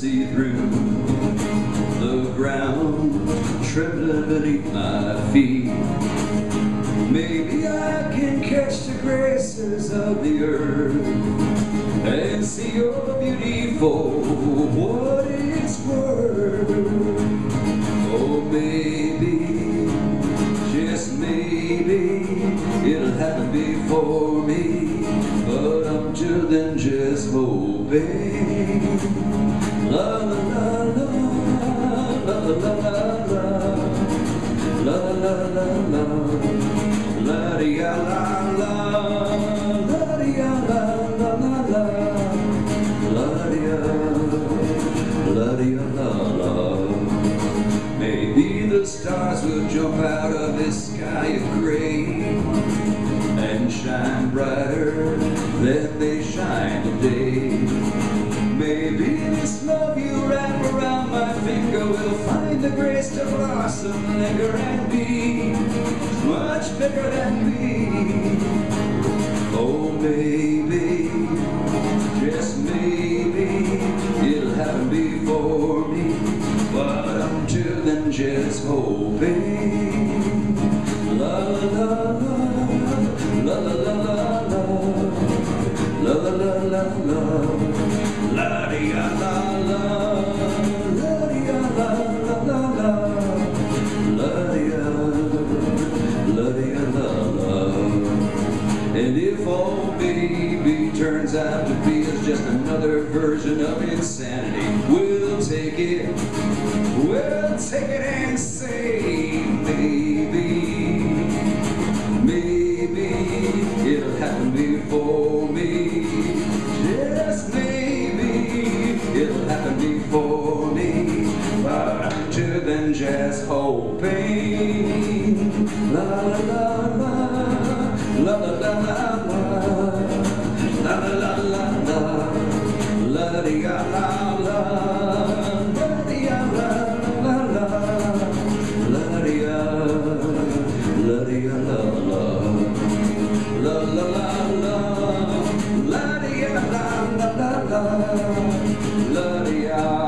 see through the ground trembling beneath my feet. Maybe I can catch the graces of the earth and see your beauty for what it's worth. Oh, maybe, just maybe, it'll happen before me, then just hoping. La la la la, la la la la, la la la la la, dia la la, la dia la la la la, la dia, la dia la la. Maybe the stars will jump out of this sky of gray shine brighter than they shine today. Maybe this love you wrap around my finger will find the grace to blossom, linger and be much bigger than me. Oh, maybe, just maybe, it'll happen before me. But until then, just hoping. And if all baby turns out to be just another version of insanity, we'll take it, we'll take it and say then, just hoping. La la la la. La la la la la La la la la la La di la la la La di la la la la La di la La di la la La la la la La di la la la la La di la